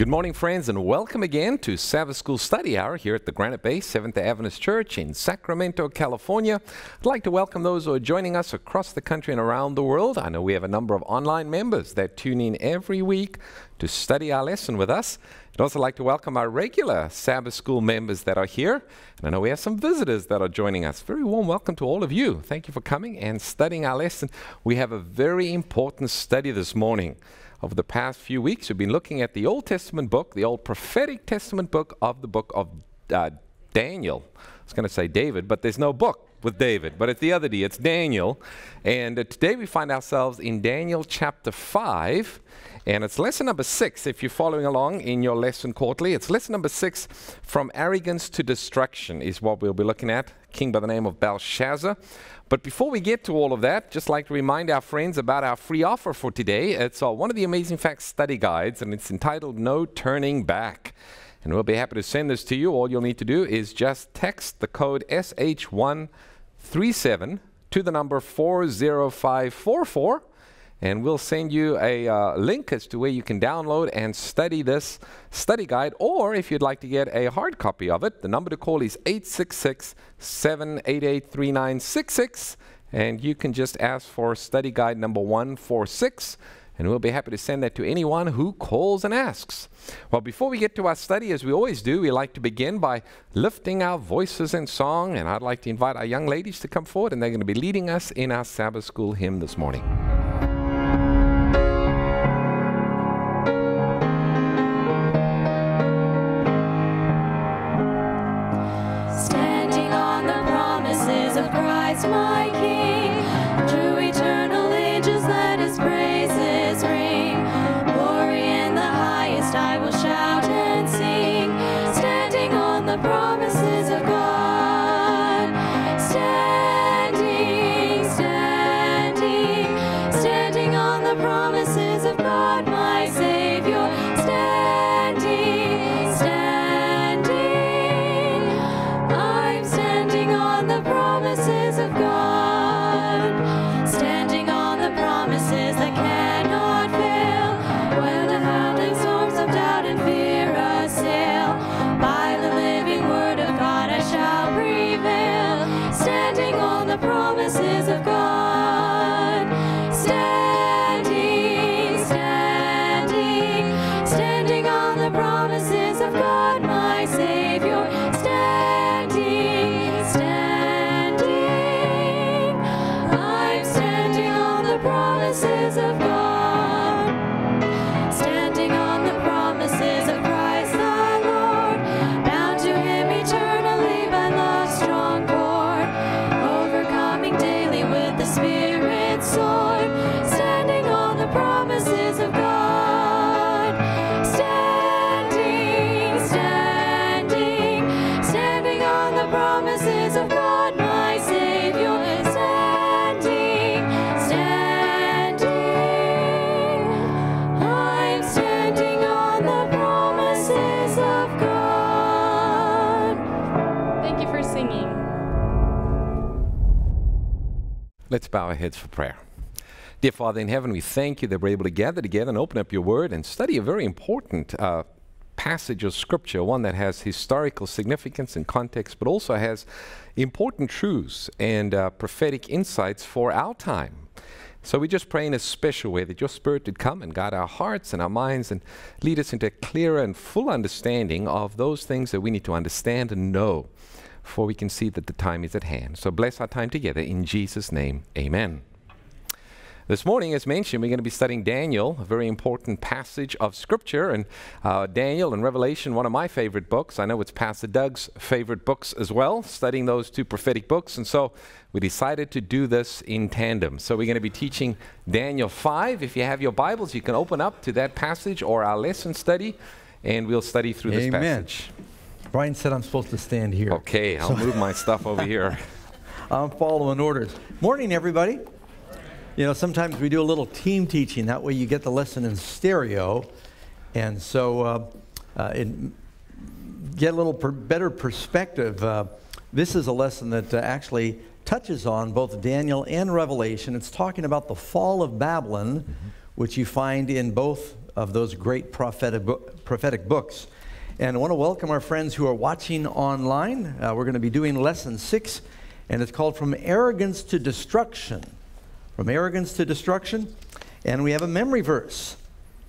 Good morning, friends, and welcome again to Sabbath School Study Hour here at the Granite Bay Seventh Adventist Church in Sacramento, California. I'd like to welcome those who are joining us across the country and around the world. I know we have a number of online members that tune in every week to study our lesson with us. I'd also like to welcome our regular Sabbath School members that are here. And I know we have some visitors that are joining us. Very warm welcome to all of you. Thank you for coming and studying our lesson. We have a very important study this morning over the past few weeks, we've been looking at the Old Testament book, the Old Prophetic Testament book of the book of uh, Daniel. I was going to say David, but there's no book with David, but it's the other D, it's Daniel. And uh, today we find ourselves in Daniel chapter 5, and it's lesson number 6 if you're following along in your lesson quarterly. It's lesson number 6 from arrogance to destruction is what we'll be looking at. King by the name of Belshazzar. But before we get to all of that, just like to remind our friends about our free offer for today. It's uh, one of the Amazing Facts study guides, and it's entitled No Turning Back. And we'll be happy to send this to you. All you'll need to do is just text the code SH137 to the number 40544 and we'll send you a uh, link as to where you can download and study this study guide. Or if you'd like to get a hard copy of it, the number to call is 866 788 3966. And you can just ask for study guide number 146 and we'll be happy to send that to anyone who calls and asks. Well, before we get to our study, as we always do, we like to begin by lifting our voices in song, and I'd like to invite our young ladies to come forward, and they're going to be leading us in our Sabbath school hymn this morning. Let's bow our heads for prayer. Dear Father in heaven, we thank you that we're able to gather together and open up your word and study a very important uh, passage of scripture, one that has historical significance and context, but also has important truths and uh, prophetic insights for our time. So we just pray in a special way that your Spirit would come and guide our hearts and our minds and lead us into a clearer and full understanding of those things that we need to understand and know for we can see that the time is at hand. So bless our time together in Jesus' name. Amen. This morning, as mentioned, we're going to be studying Daniel, a very important passage of Scripture. And uh, Daniel and Revelation, one of my favorite books. I know it's Pastor Doug's favorite books as well, studying those two prophetic books. And so we decided to do this in tandem. So we're going to be teaching Daniel 5. If you have your Bibles, you can open up to that passage or our lesson study, and we'll study through this Amen. passage. Brian said I'm supposed to stand here. Okay, I'll so move my stuff over here. I'm following orders. Morning, everybody. You know, sometimes we do a little team teaching. That way you get the lesson in stereo. And so uh, uh, get a little per better perspective. Uh, this is a lesson that uh, actually touches on both Daniel and Revelation. It's talking about the fall of Babylon, mm -hmm. which you find in both of those great prophetic, prophetic books. And I want to welcome our friends who are watching online. Uh, we're going to be doing lesson six, and it's called From Arrogance to Destruction. From Arrogance to Destruction. And we have a memory verse.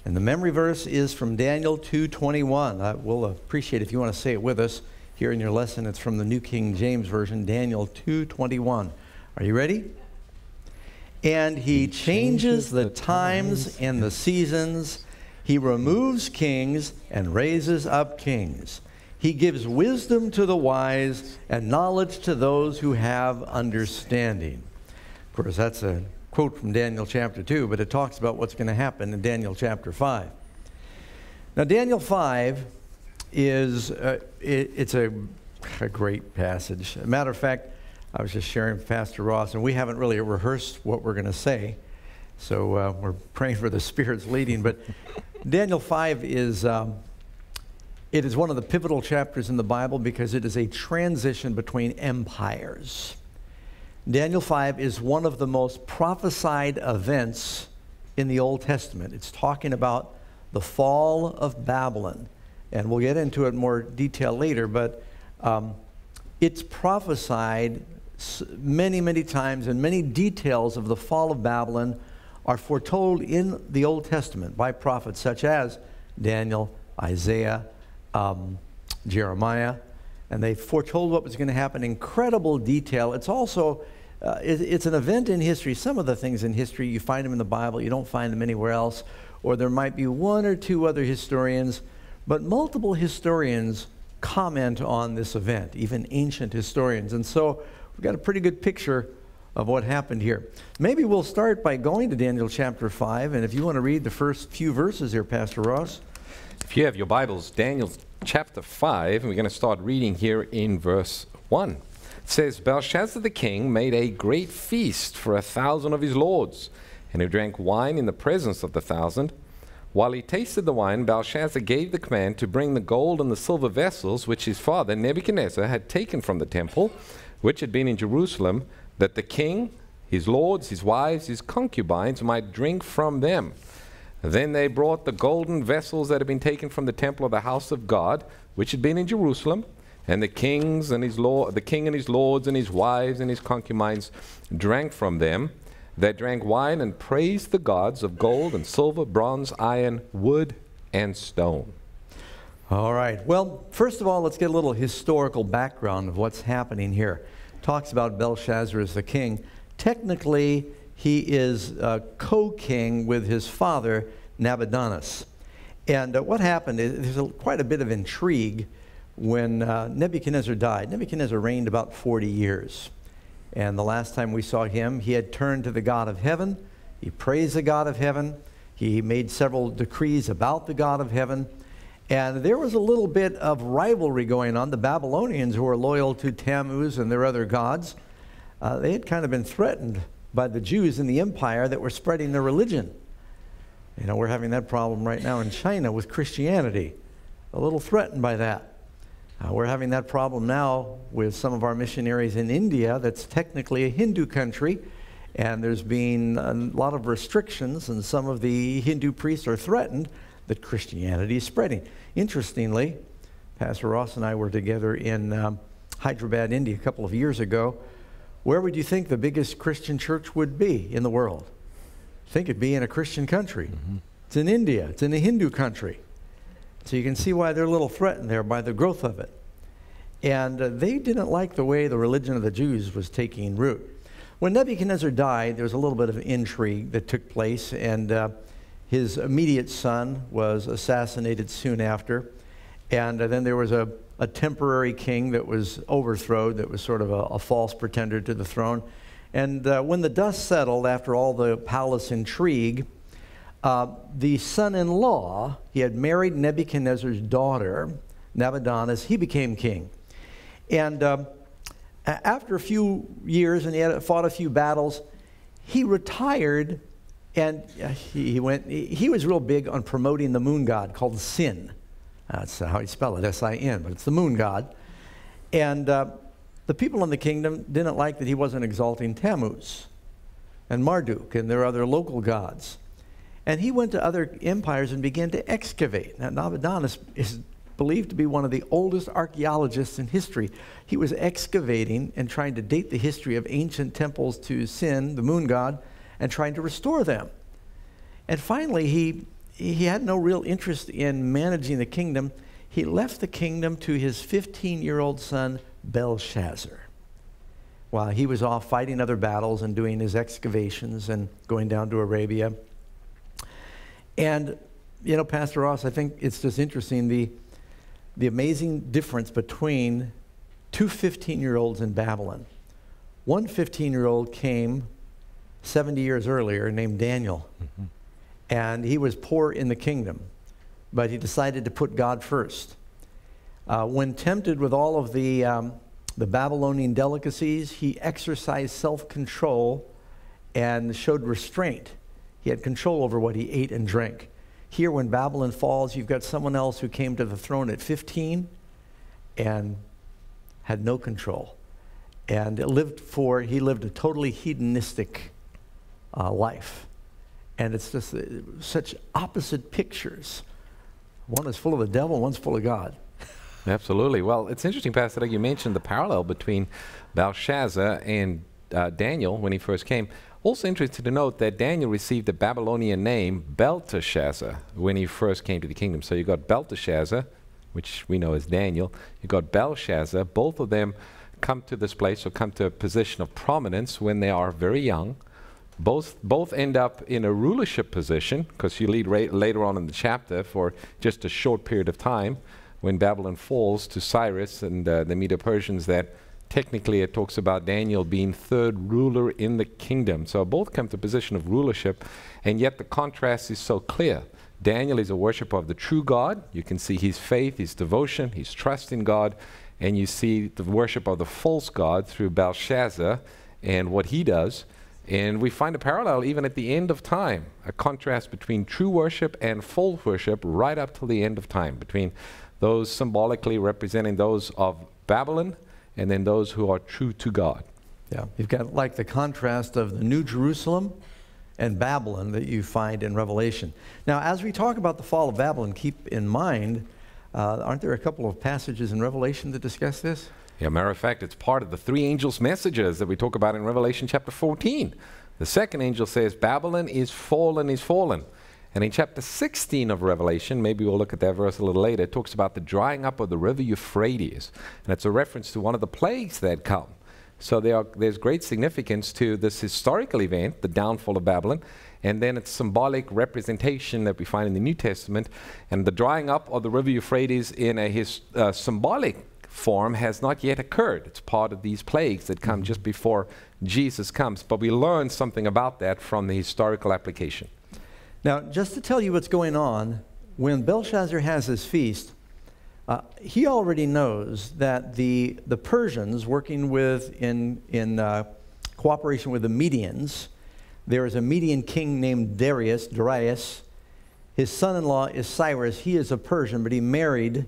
And the memory verse is from Daniel 2:21. I will appreciate if you want to say it with us here in your lesson. It's from the New King James Version, Daniel 2:21. Are you ready? And he, he changes, changes the, times and the seasons. He removes kings and raises up kings. He gives wisdom to the wise and knowledge to those who have understanding. Of course, that's a quote from Daniel chapter 2, but it talks about what's going to happen in Daniel chapter 5. Now, Daniel 5 is uh, it, it's a, a great passage. Matter of fact, I was just sharing with Pastor Ross, and we haven't really rehearsed what we're going to say. So uh, we're praying for the Spirit's leading. But Daniel 5 is, um, it is one of the pivotal chapters in the Bible because it is a transition between empires. Daniel 5 is one of the most prophesied events in the Old Testament. It's talking about the fall of Babylon. And we'll get into it in more detail later, but um, it's prophesied many, many times, and many details of the fall of Babylon are foretold in the Old Testament by prophets such as Daniel, Isaiah, um, Jeremiah, and they foretold what was going to happen in incredible detail. It's also uh, it, it's an event in history. Some of the things in history you find them in the Bible, you don't find them anywhere else, or there might be one or two other historians, but multiple historians comment on this event, even ancient historians. And so we've got a pretty good picture of what happened here. Maybe we'll start by going to Daniel chapter 5, and if you want to read the first few verses here, Pastor Ross. If you have your Bibles, Daniel chapter 5, and we're going to start reading here in verse 1. It says, Belshazzar the king made a great feast for a thousand of his lords, and he drank wine in the presence of the thousand. While he tasted the wine, Belshazzar gave the command to bring the gold and the silver vessels which his father Nebuchadnezzar had taken from the temple, which had been in Jerusalem, that the king, his lords, his wives, his concubines might drink from them. Then they brought the golden vessels that had been taken from the temple of the house of God, which had been in Jerusalem, and the kings and his lord, the king and his lords and his wives and his concubines drank from them. They drank wine and praised the gods of gold and silver, bronze, iron, wood, and stone. All right. Well, first of all, let's get a little historical background of what's happening here talks about Belshazzar as the king. Technically, he is co king with his father, Nabonidus. And uh, what happened is there's a, quite a bit of intrigue when uh, Nebuchadnezzar died. Nebuchadnezzar reigned about 40 years. And the last time we saw him, he had turned to the God of heaven. He praised the God of heaven. He made several decrees about the God of heaven. And there was a little bit of rivalry going on. The Babylonians, who were loyal to Tammuz and their other gods, uh, they had kind of been threatened by the Jews in the empire that were spreading their religion. You know, we're having that problem right now in China with Christianity, a little threatened by that. Uh, we're having that problem now with some of our missionaries in India, that's technically a Hindu country, and there's been a lot of restrictions, and some of the Hindu priests are threatened that Christianity is spreading. Interestingly, Pastor Ross and I were together in um, Hyderabad, India, a couple of years ago. Where would you think the biggest Christian church would be in the world? I think it'd be in a Christian country. Mm-hmm. It's in India, it's in a Hindu country. So you can see why they're a little threatened there by the growth of it. And uh, they didn't like the way the religion of the Jews was taking root. When Nebuchadnezzar died, there was a little bit of intrigue that took place, and uh, his immediate son was assassinated soon after. And uh, then there was a, a temporary king that was overthrown, that was sort of a, a false pretender to the throne. And uh, when the dust settled after all the palace intrigue, uh, the son in law, he had married Nebuchadnezzar's daughter, Nabonidus, he became king. And um, after a few years and he had fought a few battles, he retired and he, went, he was real big on promoting the moon god called Sin. That's how you spell it, S I N, but it's the moon god. And uh, the people in the kingdom didn't like that he wasn't exalting Tammuz and Marduk and their other local gods. And he went to other empires and began to excavate. Now, Nabonidus is believed to be one of the oldest archaeologists in history. He was excavating and trying to date the history of ancient temples to Sin, the moon god, and trying to restore them. And finally, he, he had no real interest in managing the kingdom. He left the kingdom to his 15 year old son, Belshazzar. While he was off fighting other battles and doing his excavations and going down to Arabia. And, you know, Pastor Ross, I think it's just interesting the, the amazing difference between two 15 year olds in Babylon. One 15 year old came 70 years earlier named Daniel. Mm-hmm. And he was poor in the kingdom, but he decided to put God first. Uh, when tempted with all of the, um, the Babylonian delicacies, he exercised self control and showed restraint. He had control over what he ate and drank. Here, when Babylon falls, you've got someone else who came to the throne at 15 and had no control. And lived for, he lived a totally hedonistic uh, life. And it's just uh, such opposite pictures. One is full of the devil, one's full of God. Absolutely. Well, it's interesting, Pastor you mentioned the parallel between Belshazzar and uh, Daniel when he first came. Also interesting to note that Daniel received the Babylonian name Belteshazzar when he first came to the kingdom. So you got Belteshazzar, which we know as Daniel. You got Belshazzar. Both of them come to this place or come to a position of prominence when they are very young. Both, both end up in a rulership position because you lead later on in the chapter for just a short period of time when Babylon falls to Cyrus and uh, the Medo Persians that technically it talks about Daniel being third ruler in the kingdom. So both come to a position of rulership, and yet the contrast is so clear. Daniel is a worshiper of the true God. You can see his faith, his devotion, his trust in God, and you see the worship of the false God through Belshazzar and what he does. And we find a parallel even at the end of time, a contrast between true worship and false worship right up till the end of time, between those symbolically representing those of Babylon and then those who are true to God. Yeah, you've got like the contrast of the New Jerusalem and Babylon that you find in Revelation. Now, as we talk about the fall of Babylon, keep in mind, uh, aren't there a couple of passages in Revelation that discuss this? Yeah, matter of fact, it's part of the three angels' messages that we talk about in Revelation chapter 14. The second angel says, Babylon is fallen, is fallen. And in chapter 16 of Revelation, maybe we'll look at that verse a little later, it talks about the drying up of the river Euphrates. And it's a reference to one of the plagues that come. So there are, there's great significance to this historical event, the downfall of Babylon, and then it's symbolic representation that we find in the New Testament. And the drying up of the river Euphrates in a his, uh, symbolic form has not yet occurred. It's part of these plagues that come just before Jesus comes. But we learn something about that from the historical application. Now, just to tell you what's going on, when Belshazzar has his feast, uh, he already knows that the, the Persians, working with in, in uh, cooperation with the Medians, there is a Median king named Darius, Darius. His son in law is Cyrus. He is a Persian, but he married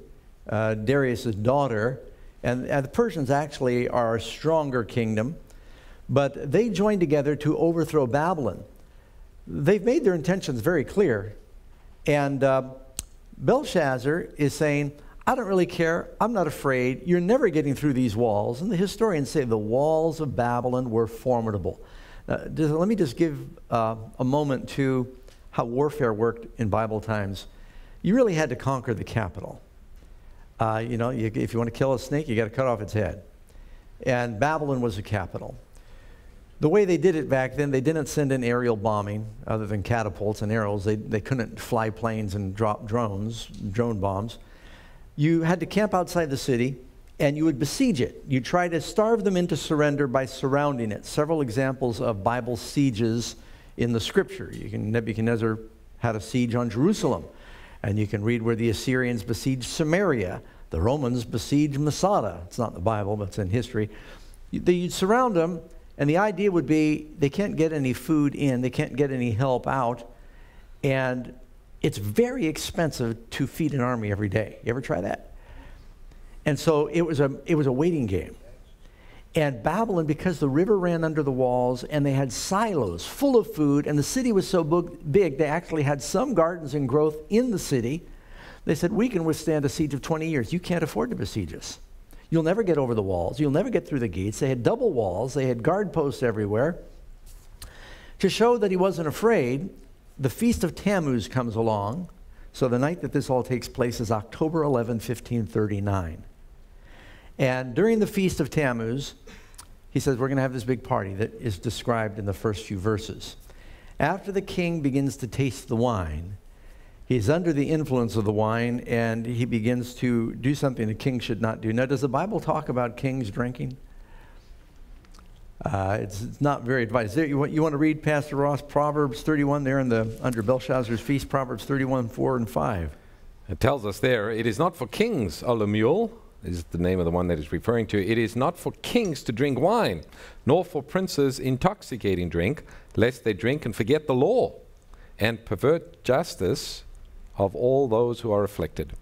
uh, Darius' daughter. And, and the Persians actually are a stronger kingdom, but they joined together to overthrow Babylon. They've made their intentions very clear. And uh, Belshazzar is saying, I don't really care. I'm not afraid. You're never getting through these walls. And the historians say the walls of Babylon were formidable. Uh, let me just give uh, a moment to how warfare worked in Bible times. You really had to conquer the capital. Uh, you know, you, if you want to kill a snake, you got to cut off its head. And Babylon was the capital. The way they did it back then, they didn't send in aerial bombing other than catapults and arrows. They, they couldn't fly planes and drop drones, drone bombs. You had to camp outside the city and you would besiege it. You try to starve them into surrender by surrounding it. Several examples of Bible sieges in the scripture. You can, Nebuchadnezzar had a siege on Jerusalem. And you can read where the Assyrians besieged Samaria. The Romans besieged Masada. It's not in the Bible, but it's in history. You'd surround them, and the idea would be they can't get any food in, they can't get any help out, and it's very expensive to feed an army every day. You ever try that? And so it was a, it was a waiting game. And Babylon, because the river ran under the walls and they had silos full of food, and the city was so big, they actually had some gardens and growth in the city. They said, We can withstand a siege of 20 years. You can't afford to besiege us. You'll never get over the walls. You'll never get through the gates. They had double walls, they had guard posts everywhere. To show that he wasn't afraid, the Feast of Tammuz comes along. So the night that this all takes place is October 11, 1539. And during the Feast of Tammuz, he says, We're going to have this big party that is described in the first few verses. After the king begins to taste the wine, he's under the influence of the wine and he begins to do something the king should not do. Now, does the Bible talk about kings drinking? Uh, it's, it's, not very advised. There, you, want, you want to read, Pastor Ross, Proverbs 31 there in the under Belshazzar's feast, Proverbs 31, 4 and 5. It tells us there, it is not for kings, O Lemuel, is the name of the one that is referring to. It is not for kings to drink wine, nor for princes intoxicating drink, lest they drink and forget the law and pervert justice of all those who are afflicted.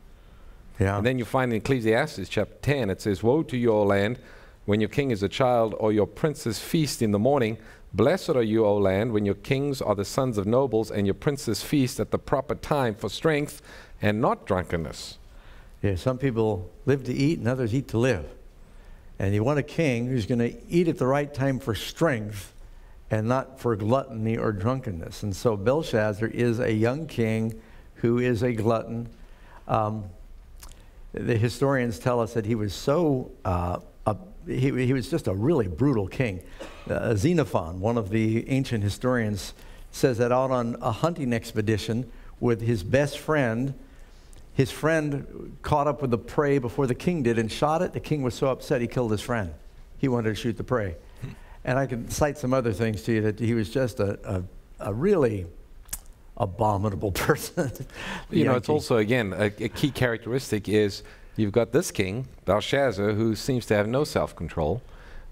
Yeah. And then you find in Ecclesiastes chapter 10, it says, Woe to your land when your king is a child, or your princes feast in the morning. Blessed are you, O land, when your kings are the sons of nobles, and your princes feast at the proper time for strength and not drunkenness. Yeah, some people live to eat and others eat to live. And you want a king who's going to eat at the right time for strength and not for gluttony or drunkenness. And so Belshazzar is a young king who is a glutton. Um, the historians tell us that he was so, uh, a, he, he was just a really brutal king. Uh, Xenophon, one of the ancient historians, says that out on a hunting expedition with his best friend, his friend caught up with the prey before the king did and shot it. The king was so upset he killed his friend. He wanted to shoot the prey. And I can cite some other things to you that he was just a, a, a really abominable person. you know, it's also, again, a, a key characteristic is you've got this king, Belshazzar, who seems to have no self control.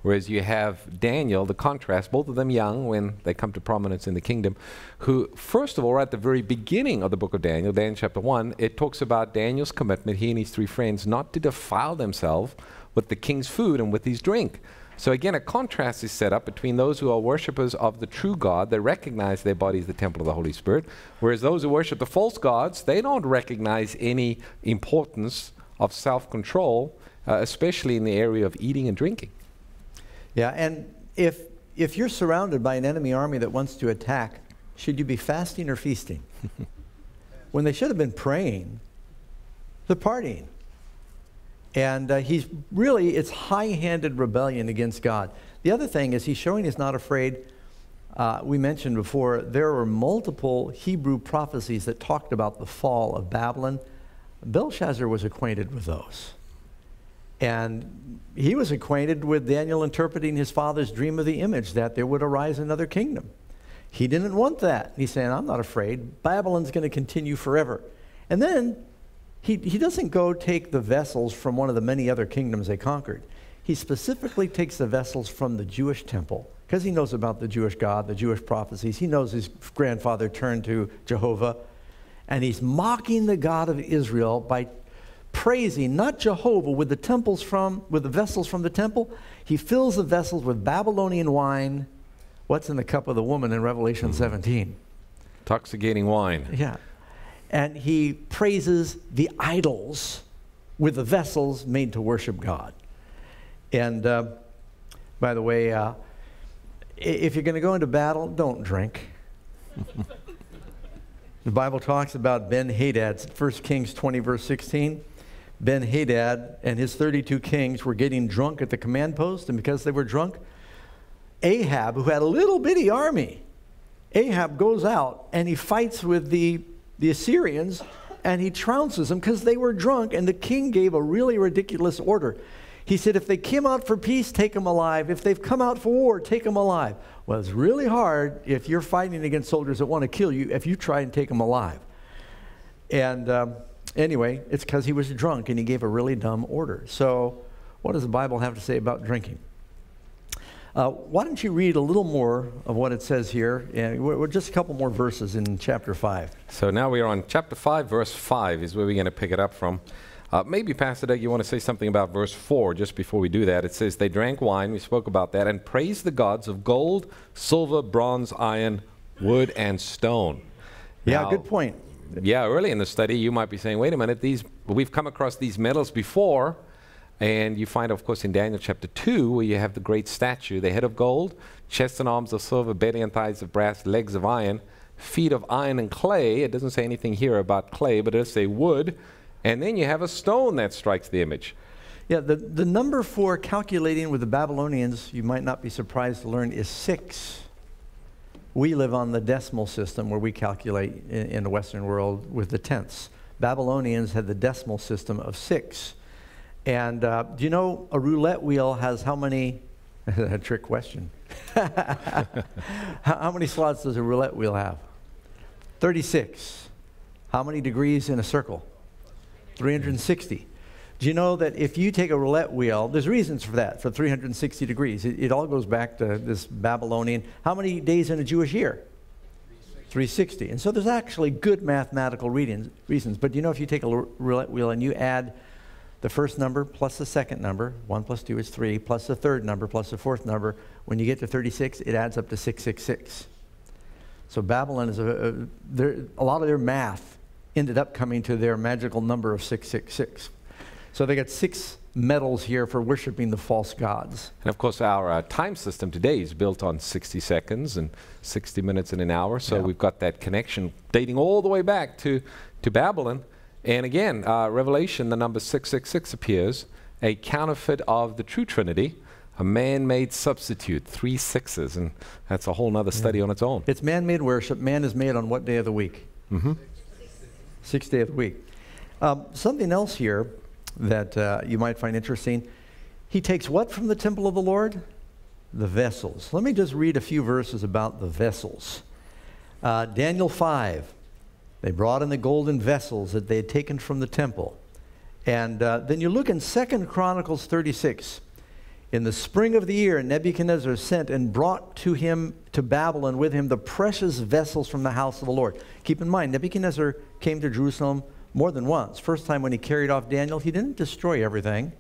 Whereas you have Daniel, the contrast, both of them young when they come to prominence in the kingdom, who, first of all, right at the very beginning of the book of Daniel, Daniel chapter 1, it talks about Daniel's commitment, he and his three friends, not to defile themselves with the king's food and with his drink. So again, a contrast is set up between those who are worshippers of the true God, they recognize their body as the temple of the Holy Spirit, whereas those who worship the false gods, they don't recognize any importance of self control, uh, especially in the area of eating and drinking. Yeah, and if, if you're surrounded by an enemy army that wants to attack, should you be fasting or feasting? when they should have been praying, they're partying. And uh, he's really, it's high handed rebellion against God. The other thing is, he's showing he's not afraid. Uh, we mentioned before, there were multiple Hebrew prophecies that talked about the fall of Babylon. Belshazzar was acquainted with those. And he was acquainted with Daniel interpreting his father's dream of the image that there would arise another kingdom. He didn't want that. He's saying, I'm not afraid. Babylon's going to continue forever. And then he, he doesn't go take the vessels from one of the many other kingdoms they conquered. He specifically takes the vessels from the Jewish temple because he knows about the Jewish God, the Jewish prophecies. He knows his grandfather turned to Jehovah. And he's mocking the God of Israel by praising not Jehovah with the temples from with the vessels from the temple. He fills the vessels with Babylonian wine. What's in the cup of the woman in Revelation mm-hmm. 17? Intoxicating wine. Yeah. And he praises the idols with the vessels made to worship God. And uh, by the way, uh, if you're going to go into battle, don't drink. the Bible talks about Ben Hadad, 1 Kings 20, verse 16. Ben Hadad and his 32 kings were getting drunk at the command post, and because they were drunk, Ahab, who had a little bitty army, Ahab goes out and he fights with the, the Assyrians and he trounces them because they were drunk, and the king gave a really ridiculous order. He said, If they came out for peace, take them alive. If they've come out for war, take them alive. Well, it's really hard if you're fighting against soldiers that want to kill you if you try and take them alive. And. Um, Anyway, it's because he was drunk and he gave a really dumb order. So, what does the Bible have to say about drinking? Uh, why don't you read a little more of what it says here? And we're, we're just a couple more verses in chapter 5. So now we are on chapter 5, verse 5 is where we're going to pick it up from. Uh, maybe, Pastor Doug, you want to say something about verse 4 just before we do that. It says, They drank wine, we spoke about that, and praised the gods of gold, silver, bronze, iron, wood, and stone. Yeah, Now, good point. Yeah, early in the study, you might be saying, wait a minute, these, we've come across these metals before. And you find, of course, in Daniel chapter 2, where you have the great statue, the head of gold, chest and arms of silver, belly and thighs of brass, legs of iron, feet of iron and clay. It doesn't say anything here about clay, but it does say wood. And then you have a stone that strikes the image. Yeah, the, the number for calculating with the Babylonians, you might not be surprised to learn, is six. We live on the decimal system where we calculate in, in the Western world with the tenths. Babylonians had the decimal system of six. And uh, do you know a roulette wheel has how many? a trick question. how, many slots does a roulette wheel have? 36. How many degrees in a circle? 360. Do you know that if you take a roulette wheel, there's reasons for that, for 360 degrees. It, it all goes back to this Babylonian. How many days in a Jewish year? 360. And so there's actually good mathematical readings, reasons. But you know, if you take a roulette wheel and you add the first number plus the second number, 1 plus 2 is 3, plus the third number plus the fourth number, when you get to 36, it adds up to 666. So Babylon is a, a, a lot of their math ended up coming to their magical number of 666. So they got six metals here for worshiping the false gods. And of course, our uh, time system today is built on 60 seconds and 60 minutes in an hour. So Yeah. we've got that connection dating all the way back to, to Babylon. And again, uh, Revelation, the number 666 appears, a counterfeit of the true Trinity, a man made substitute, three sixes. And that's a whole other study on its own. It's man made worship. Man is made on what day of the week? Mm-hmm. Sixth day of the week. Um, something else here that uh, you might find interesting. He takes what from the temple of the Lord? The vessels. Let me just read a few verses about the vessels. Uh, Daniel 5. They brought in the golden vessels that they had taken from the temple. And uh, then you look in 2 Chronicles 36. In the spring of the year, Nebuchadnezzar sent and brought to him to Babylon with him the precious vessels from the house of the Lord. Keep in mind, Nebuchadnezzar came to Jerusalem more than once. First time when he carried off Daniel, he didn't destroy everything.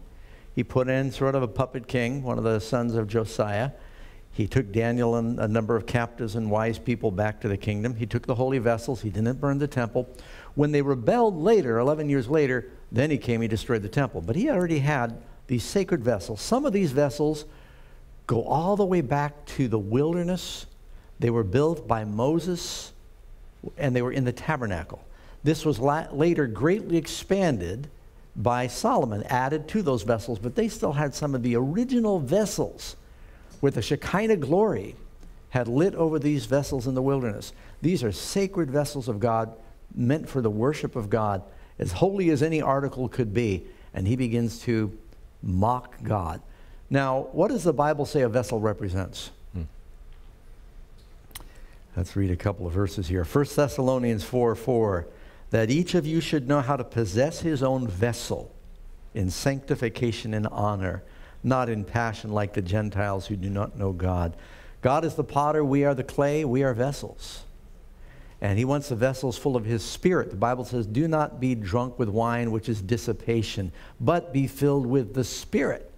He put in sort of a puppet king, one of the sons of Josiah. He took Daniel and a number of captives and wise people back to the kingdom. He took the holy vessels. He didn't burn the temple. When they rebelled later, 11 years later, then he came, he destroyed the temple. But he already had these sacred vessels. Some of these vessels go all the way back to the wilderness. They were built by Moses and they were in the tabernacle. This was la- later greatly expanded by Solomon, added to those vessels, but they still had some of the original vessels where the Shekinah glory had lit over these vessels in the wilderness. These are sacred vessels of God meant for the worship of God, as holy as any article could be. And he begins to mock God. Now, what does the Bible say a vessel represents? Hmm. Let's read a couple of verses here. 1 Thessalonians 4 4. That each of you should know how to possess his own vessel in sanctification and honor, not in passion like the Gentiles who do not know God. God is the potter, we are the clay, we are vessels. And he wants the vessels full of his spirit. The Bible says, Do not be drunk with wine, which is dissipation, but be filled with the spirit.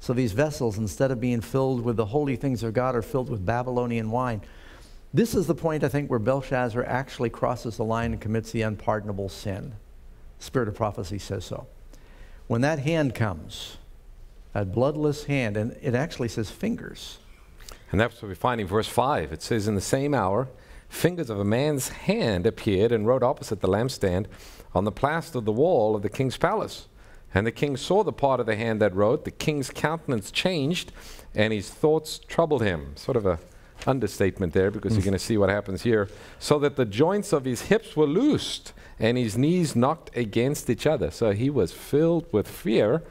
So these vessels, instead of being filled with the holy things of God, are filled with Babylonian wine. This is the point, I think, where Belshazzar actually crosses the line and commits the unpardonable sin. Spirit of prophecy says so. When that hand comes, that bloodless hand, and it actually says fingers. And that's what we find in verse 5. It says, In the same hour, fingers of a man's hand appeared and wrote opposite the lampstand on the plaster of the wall of the king's palace. And the king saw the part of the hand that wrote. The king's countenance changed, and his thoughts troubled him. Sort of a understatement there because you're mm. going to see what happens here. So that the joints of his hips were loosed and his knees knocked against each other. So he was filled with fear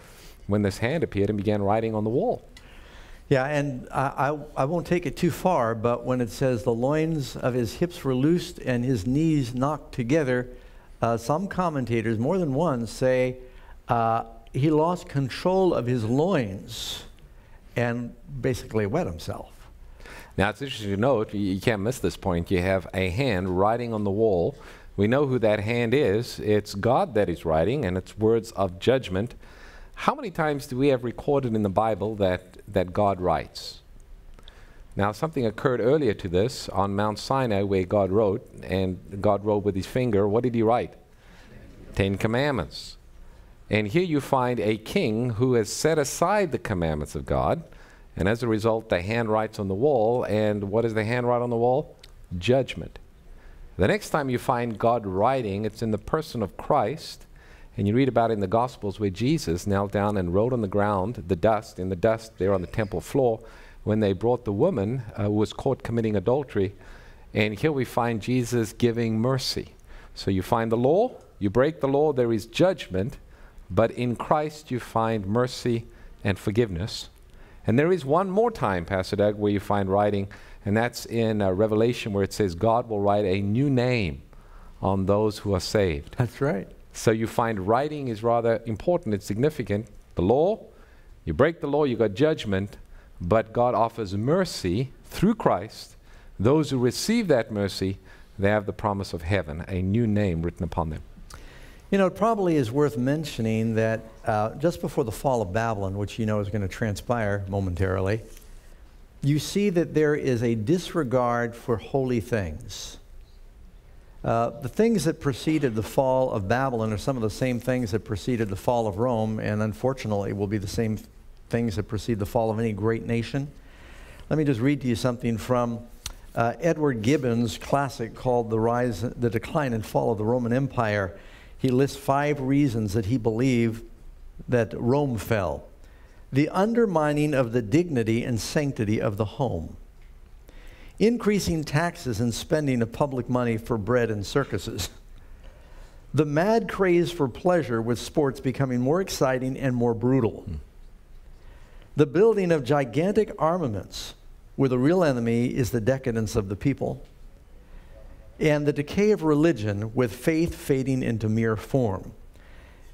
when this hand appeared and began writing on the wall. Yeah, and I, I, I won't take it too far, but when it says the loins of his hips were loosed and his knees knocked together, uh, some commentators, more than one, say uh, he lost control of his loins and basically wet himself. Now, it's interesting to note, you, you can't miss this point. You have a hand writing on the wall We know who that hand is. It's God that is writing, and it's words of judgment. How many times do we have recorded in the Bible that, that God writes? Now, something occurred earlier to this on Mount Sinai where God wrote, and God wrote with his finger. What did he write? Ten Commandments. And here you find a king who has set aside the commandments of God, and as a result, the hand writes on the wall. And what does the hand write on the wall? Judgment. The next time you find God writing, it's in the person of Christ. And you read about it in the Gospels where Jesus knelt down and wrote on the ground the dust, in the dust there on the temple floor, when they brought the woman uh, who was caught committing adultery. And here we find Jesus giving mercy. So you find the law, you break the law, there is judgment, but in Christ you find mercy and forgiveness. And there is one more time, Pastor Doug, where you find writing, and that's in uh, Revelation where it says God will write a new name on those who are saved. That's right. So you find writing is rather important, it's significant. The law, you break the law, you got judgment, but God offers mercy through Christ. Those who receive that mercy, they have the promise of heaven, a new name written upon them. You know, it probably is worth mentioning that uh, just before the fall of Babylon, which you know is going to transpire momentarily, you see that there is a disregard for holy things. Uh, the things that preceded the fall of Babylon are some of the same things that preceded the fall of Rome, and unfortunately will be the same things that precede the fall of any great nation. Let me just read to you something from uh, Edward Gibbon's classic called the, Rise, the Decline and Fall of the Roman Empire. He lists five reasons that he believed that Rome fell. The undermining of the dignity and sanctity of the home. Increasing taxes and spending of public money for bread and circuses. The mad craze for pleasure with sports becoming more exciting and more brutal. Mm the building of gigantic armaments where the real enemy is the decadence of the people, and the decay of religion with faith fading into mere form.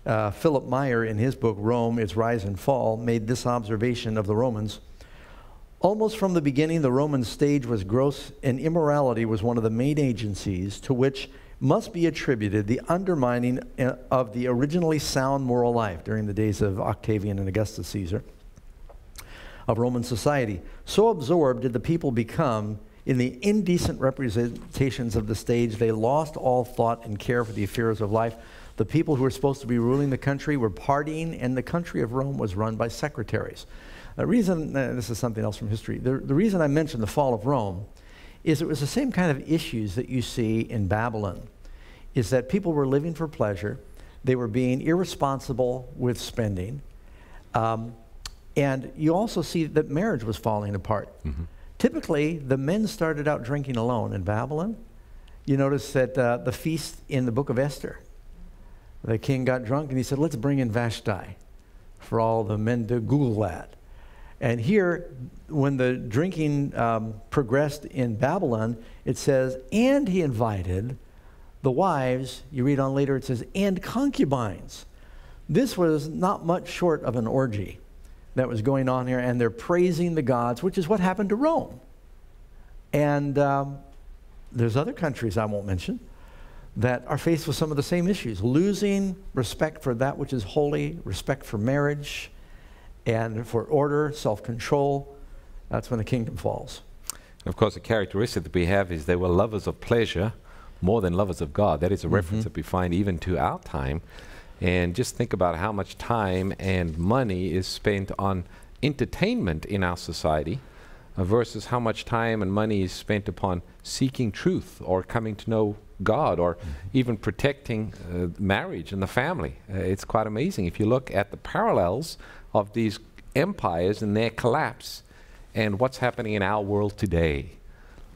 Uh, Philip Meyer, in his book Rome, Its Rise and Fall, made this observation of the Romans. Almost from the beginning, the Roman stage was gross, and immorality was one of the main agencies to which must be attributed the undermining uh, of the originally sound moral life during the days of Octavian and Augustus Caesar of Roman society. So absorbed did the people become in the indecent representations of the stage, they lost all thought and care for the affairs of life. The people who were supposed to be ruling the country were partying, and the country of Rome was run by secretaries. The reason, uh, this is something else from history, the, the reason I mentioned the fall of Rome is it was the same kind of issues that you see in Babylon, is that people were living for pleasure, they were being irresponsible with spending, um, and you also see that marriage was falling apart. Mm-hmm. Typically, the men started out drinking alone in Babylon. You notice that uh, the feast in the book of Esther, the king got drunk and he said, Let's bring in Vashti for all the men to Google that. And here, when the drinking um, progressed in Babylon, it says, and he invited the wives, you read on later, it says, and concubines. This was not much short of an orgy that was going on here, and they're praising the gods, which is what happened to Rome. And um, there's other countries I won't mention that are faced with some of the same issues losing respect for that which is holy, respect for marriage, and for order, self control. That's when the kingdom falls. of course, a characteristic that we have is they were lovers of pleasure more than lovers of God. That is a mm-hmm. reference that we find even to our time. And just think about how much time and money is spent on entertainment in our society uh, versus how much time and money is spent upon seeking truth or coming to know God or even protecting uh, marriage and the family. Uh, it's quite amazing. If you look at the parallels of these empires and their collapse and what's happening in our world today,